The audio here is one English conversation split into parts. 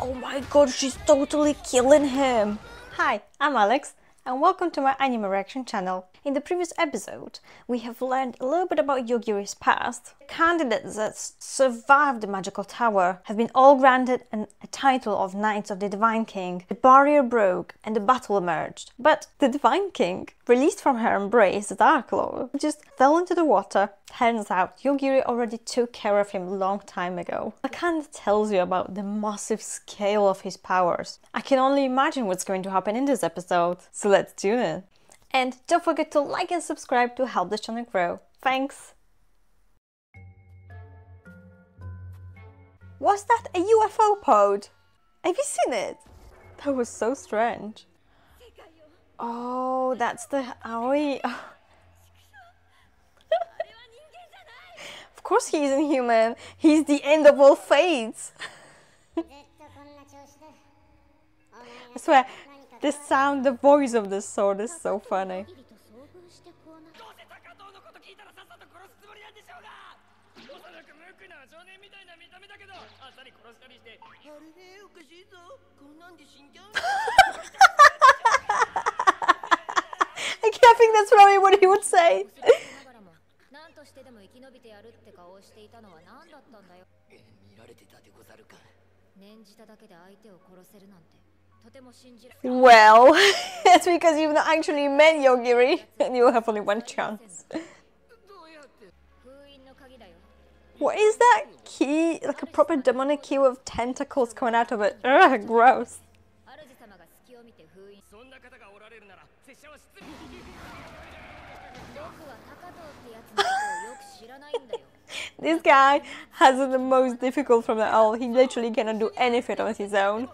Oh my god, she's totally killing him! Hi, I'm Alex and welcome to my anime reaction channel. In the previous episode, we have learned a little bit about Yogiri's past. Candidates that survived the magical tower have been all granted an, a title of Knights of the Divine King. The barrier broke and the battle emerged. But the Divine King, released from her embrace, the Dark Lord, just fell into the water. Turns out Yugiri already took care of him a long time ago. Kind tells you about the massive scale of his powers. I can only imagine what's going to happen in this episode, so let's tune in. And don't forget to like and subscribe to help the channel grow. Thanks! Was that a UFO pod? Have you seen it? That was so strange. Oh, that's the Aoi. of course he isn't human. He's the end of all fates. I swear, the sound, the voice of the sword is so funny. I think that's probably what he would say. 何としてでも生き延びてやるって顔をしていたのは何だったんだよ見られてたでござるか念じただけで相手を殺せるなんて well, it's because you've not actually met Yogiri and you have only one chance. what is that key? Like a proper demonic key with tentacles coming out of it. Ugh, gross. this guy has the most difficult from it all. He literally cannot do anything on his own.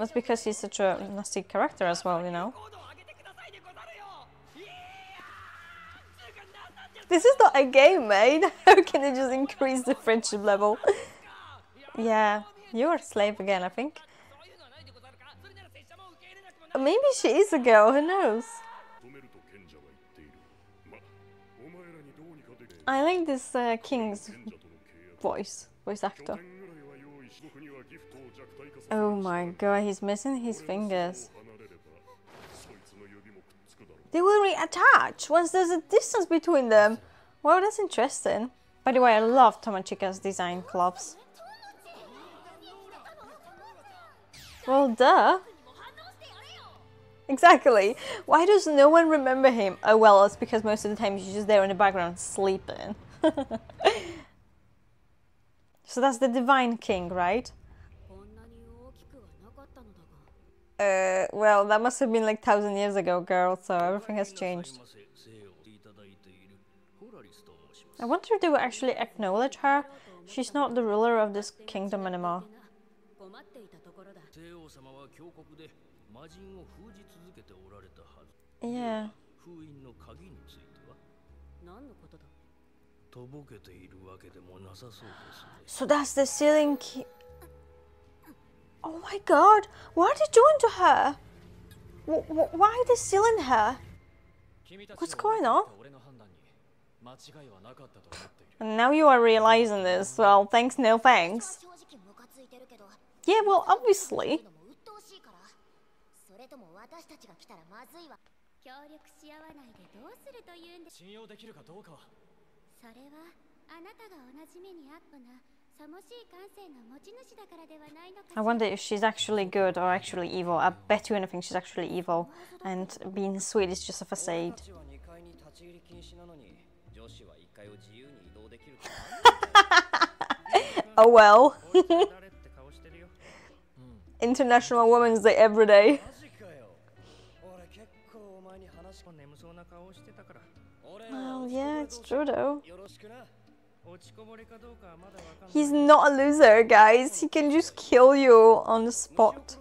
That's because he's such a nasty character as well, you know. This is not a game, mate. How can they just increase the friendship level? yeah, you're a slave again, I think. Maybe she is a girl, who knows? I like this uh, king's voice, voice actor. Oh my god, he's missing his fingers. They will reattach once there's a distance between them. Wow, that's interesting. By the way, I love Tomochika's design gloves. Well, duh. Exactly. Why does no one remember him? Oh well, it's because most of the time he's just there in the background sleeping. so that's the Divine King, right? Uh, well, that must have been like thousand years ago, girl, so everything has changed. I wonder they will actually acknowledge her. She's not the ruler of this kingdom anymore. Yeah. So that's the sealing key. Oh my god, what are they doing to her? W why are they sealing her? What's going on? And now you are realizing this. Well, thanks, no thanks. Yeah, well, obviously. I wonder if she's actually good or actually evil. I bet you anything she's actually evil, and being sweet is just a facade. oh well. International Women's Day every day. Well, yeah, it's true though. He's not a loser, guys. He can just kill you on the spot.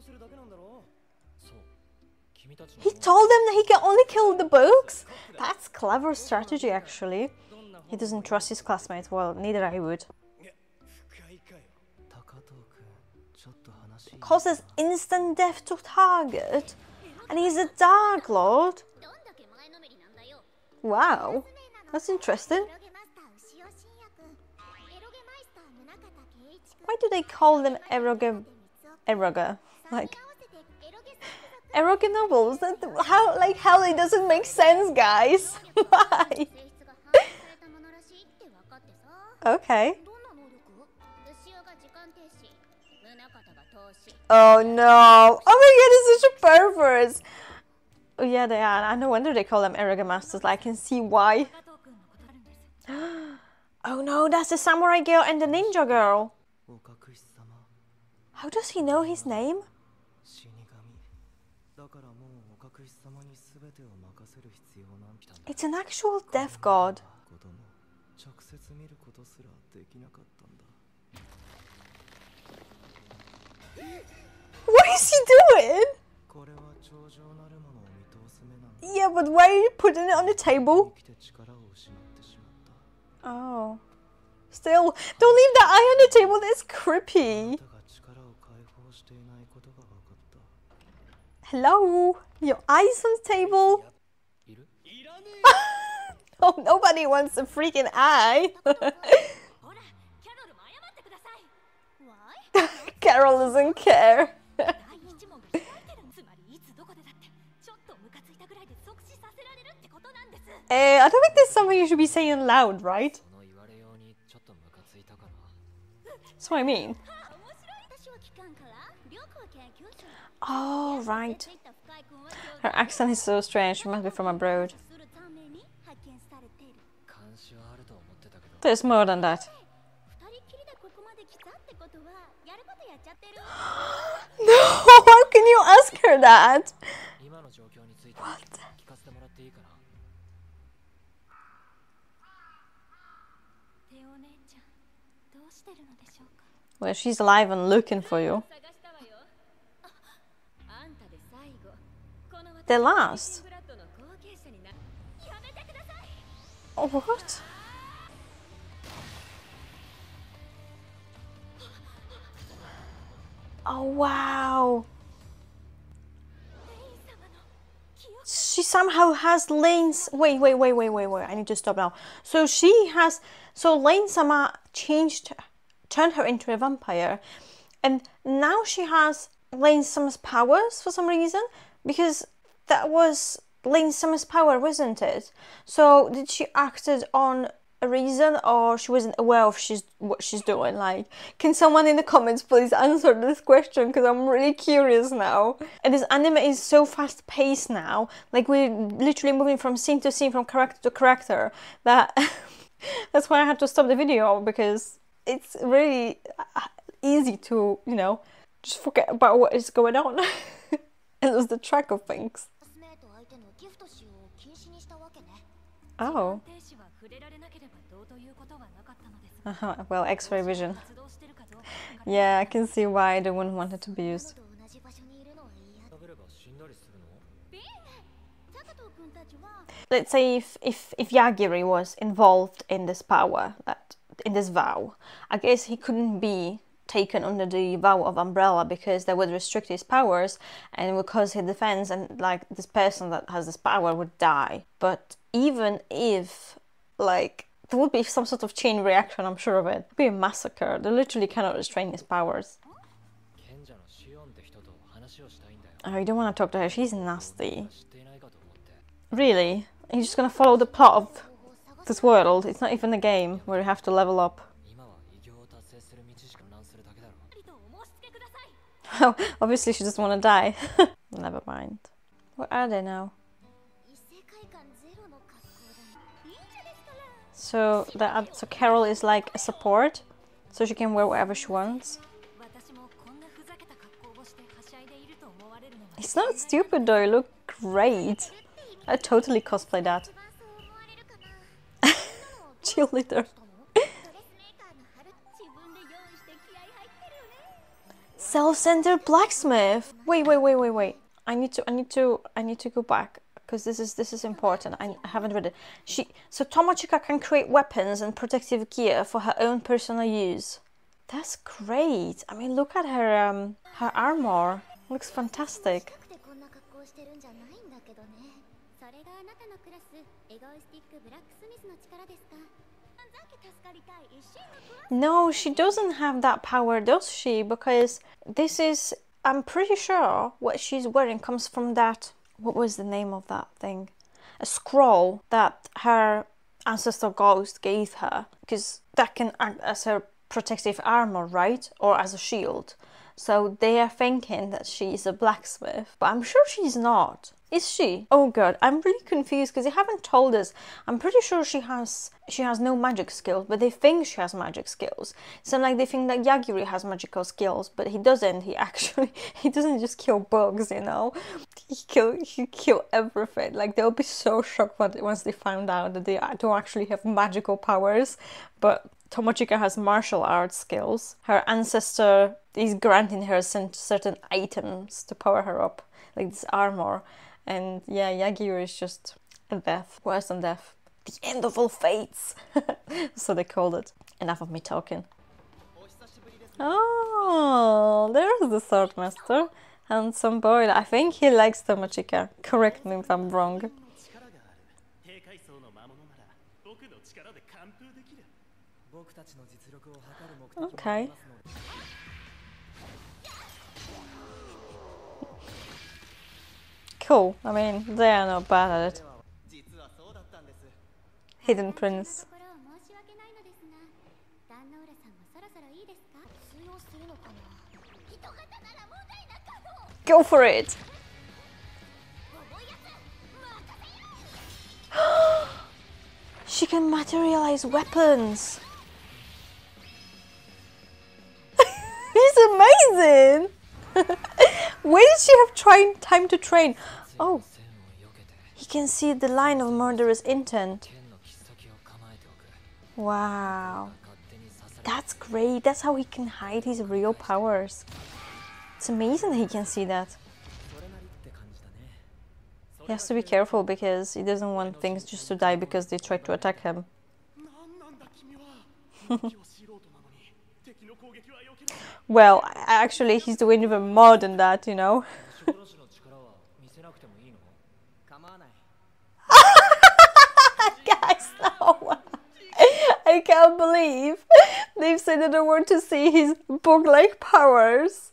He told them that he can only kill the bugs? That's clever strategy, actually. He doesn't trust his classmates. Well, neither I would. Causes instant death to target. And he's a Dark Lord. Wow. That's interesting. Why do they call them eroge eroge? Like eroge novels? That how like how it doesn't make sense, guys. Why? okay. Oh no! Oh my god, it's such a pervert! Oh yeah, they are. I no wonder they call them Eroge Masters. I can see why. Oh no, that's the samurai girl and the ninja girl. How does he know his name? It's an actual death god. What is he doing? Yeah, but why are you putting it on the table? Oh. Still, don't leave that eye on the table, that's creepy. Hello? Your eyes on the table? oh, nobody wants a freaking eye. Carol doesn't care. Uh, I don't think there's something you should be saying loud, right? That's what I mean. Oh, right. Her accent is so strange. She must be from abroad. There's more than that. no, how can you ask her that? What? Well, she's alive and looking for you. The last? Oh, what? Oh, wow. She somehow has Lane's... Wait, wait, wait, wait, wait, wait. I need to stop now. So she has... So Lane Sama changed turned her into a vampire. And now she has Lane Sama's powers for some reason, because that was Lane Sama's power, wasn't it? So did she acted on a reason or she wasn't aware of she's what she's doing like can someone in the comments please answer this question because i'm really curious now and this anime is so fast paced now like we're literally moving from scene to scene from character to character that that's why i had to stop the video because it's really uh, easy to, you know, just forget about what is going on and lose the track of things. Oh. Uh -huh. Well, X-ray vision. yeah, I can see why they wouldn't want it to be used. Let's say if, if, if Yogiri was involved in this power that in this vow. I guess he couldn't be taken under the vow of umbrella because that would restrict his powers and would cause his defense and like this person that has this power would die. But even if like there would be some sort of chain reaction i'm sure of it. it would be a massacre. They literally cannot restrain his powers. Oh you don't want to talk to her. She's nasty. Really? You're just gonna follow the plot of this world. It's not even a game where you have to level up. Obviously she doesn't want to die. Never mind. Where are they now? So that uh, so Carol is like a support, so she can wear whatever she wants. It's not stupid though, you look great. I totally cosplay that cheerleader. Self-centered blacksmith. Wait, wait, wait, wait, wait. I need to, I need to, I need to go back because this is this is important. I, haven't read it. She so Tomochika can create weapons and protective gear for her own personal use. That's great. I mean, look at her um her armor. Looks fantastic. あなたのクラスエゴイスティックブラックスミスの力ですかだけ助かりたい一心の不安 No, she doesn't have that power, does she? Because this is. I'm pretty sure what she's wearing comes from that. What was the name of that thing? A scroll that her ancestor ghost gave her. Because that can act as her protective armor, right? Or as a shield. So they are thinking that she is a blacksmith. But I'm sure she's not. Is she? Oh god, I'm really confused because they haven't told us. I'm pretty sure she has she has no magic skills, but they think she has magic skills. So like they think that Yogiri has magical skills, but he doesn't. He actually he doesn't just kill bugs, you know. He kill he kill everything. Like they'll be so shocked once they find out that they don't actually have magical powers. But Tomochika has martial arts skills. Her ancestor is granting her certain items to power her up, like this armor. And yeah, Yogiri is just a death, worse than death. The end of all fates! so they called it. Enough of me talking. Oh, there's the swordmaster. Handsome boy. I think he likes Tomochika. Correct me if I'm wrong. 力 cool. I mean, they are not bad at it. Hidden Prince. Go for it! she can materialize weapons! He's amazing! Where did she have time to train? Oh, he can see the line of murderous intent. Wow. That's great. That's how he can hide his real powers. It's amazing he can see that. He has to be careful because he doesn't want things just to die because they tried to attack him. Well, actually, he's doing even more than that, you know. Guys, no. I can't believe they've said that I want to see his book-like powers.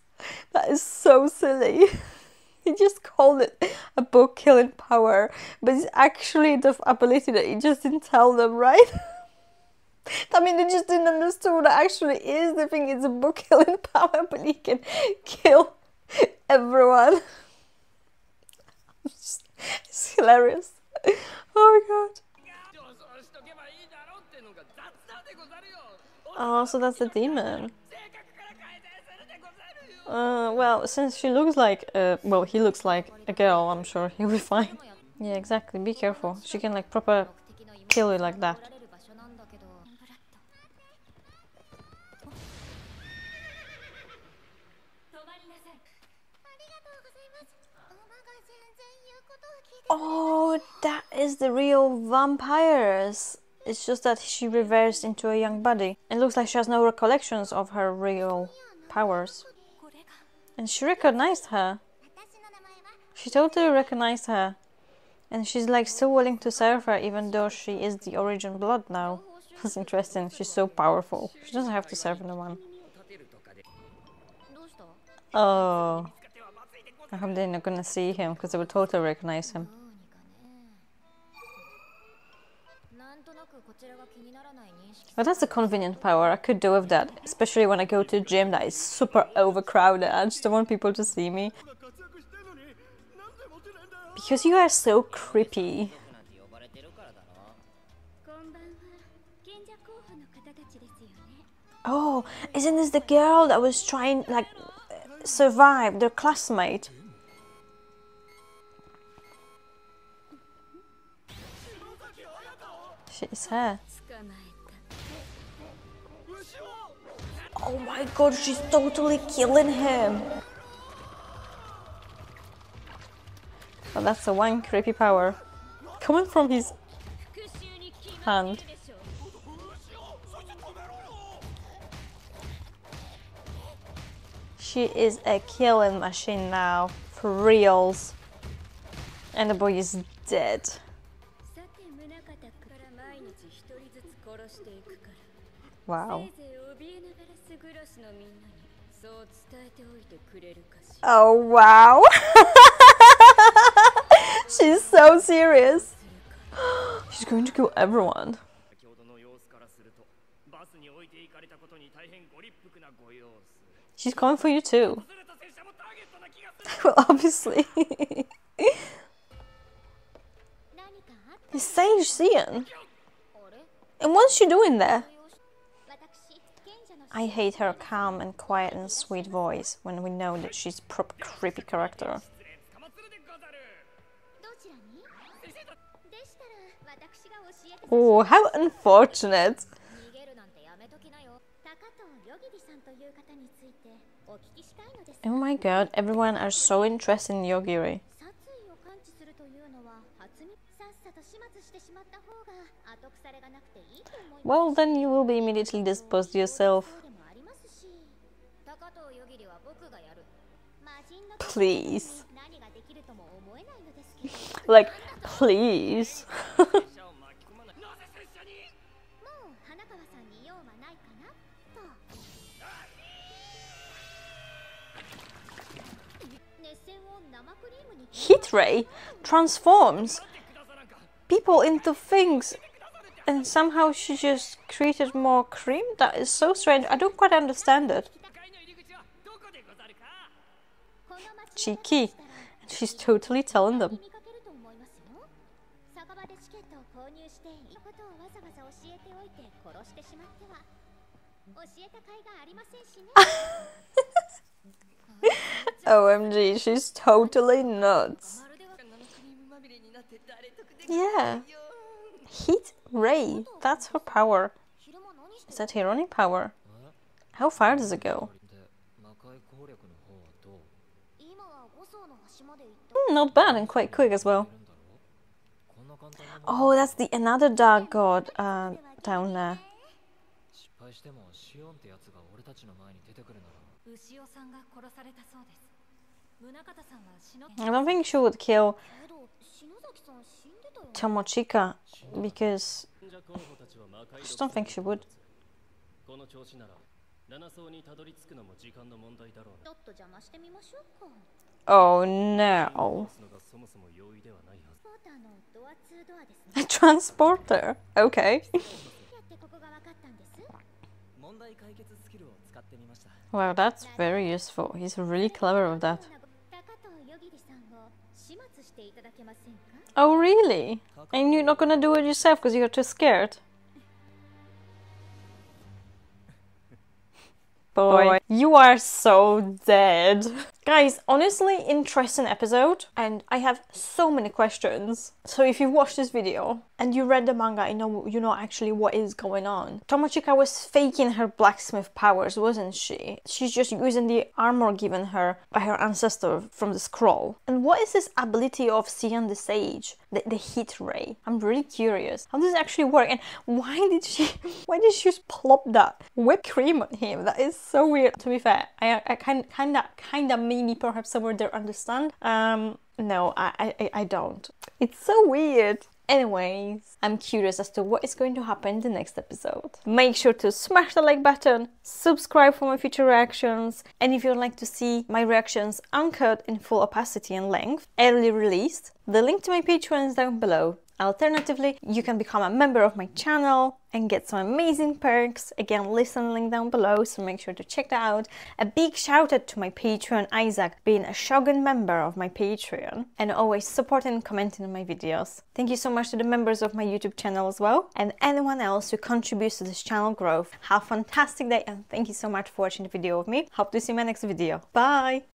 That is so silly. he just called it a bug killing power, but it's actually the ability that he just didn't tell them, right? I mean, they just didn't understand what actually is. They think it's a bug killing power, but he can kill everyone. It's, hilarious. Oh my god. Oh, so that's the demon. Uh, well, since she looks like, uh, well, he looks like a girl, I'm sure he'll be fine. Yeah, exactly. Be careful. She can like proper kill you like that. Oh, that is the real vampires. It's just that she reversed into a young body. It looks like she has no recollections of her real powers. And she recognized her. She totally recognized her. And she's like so willing to serve her even though she is the origin blood now. That's interesting. She's so powerful. She doesn't have to serve anyone. Oh. I hope they're not gonna see him because they will totally recognize him. Well, that's a convenient power. I could do with that, especially when I go to a gym that is super overcrowded. I just don't want people to see me. Because you are so creepy. Oh, isn't this the girl that was trying, like, survive, their classmate? Shit his hair. Oh my god, she's totally killing him. Oh, that's the one creepy power. Coming from his hand. She is a killing machine now. For reals. And the boy is dead. Wow. Oh wow. She's so serious. She's going to kill everyone. She's coming for you too. well, obviously. It's Sage Xian. And what's she doing there? I hate her calm and quiet and sweet voice when we know that she's prop creepy character. Oh, how unfortunate! Oh my god, everyone are so interested in Yogiri. Well, then you will be immediately disposed yourself. please. like, please. Heat ray transforms people into things and somehow she just created more cream? That is so strange. I don't quite understand it. cheeky. And she's totally telling them. OMG, she's totally nuts. Yeah. Heat ray, that's her power. Is that her only power? How far does it go? Mm, not bad and quite quick as well. Oh, that's the another dark god uh, down there. I don't think she would kill Tomochika because I just don't think she would. 7層にたどり着くのも時間の問題だろうちょっと邪魔してみましょうか Oh no. Transporter. Okay. wow, that's very useful. He's really clever with that. Oh, really? And you're not gonna do it yourself because you're too scared? Boy, you are so dead. Guys, honestly, interesting episode, and I have so many questions. So if you watched this video and you read the manga, you know you know actually what is going on. Tomochika was faking her blacksmith powers, wasn't she? She's just using the armor given her by her ancestor from the scroll. And what is this ability of seeing the Sage, the, the heat ray? I'm really curious. How does it actually work? And why did she why did she just plop that whipped cream on him? That is so weird. To be fair, I I kind kinda kinda maybe perhaps somewhere there understand. Um no, I, I I don't. It's so weird. Anyways, I'm curious as to what is going to happen in the next episode. Make sure to smash the like button, subscribe for my future reactions, and if you'd like to see my reactions uncut in full opacity and length, early released, the link to my Patreon is down below. Alternatively, you can become a member of my channel and get some amazing perks. Again, listen link down below, so make sure to check that out. A big shout out to my Patreon Isaac being a Shogun member of my Patreon and always supporting and commenting on my videos. Thank you so much to the members of my YouTube channel as well and anyone else who contributes to this channel growth. Have a fantastic day and thank you so much for watching the video with me. Hope to see you in my next video. Bye!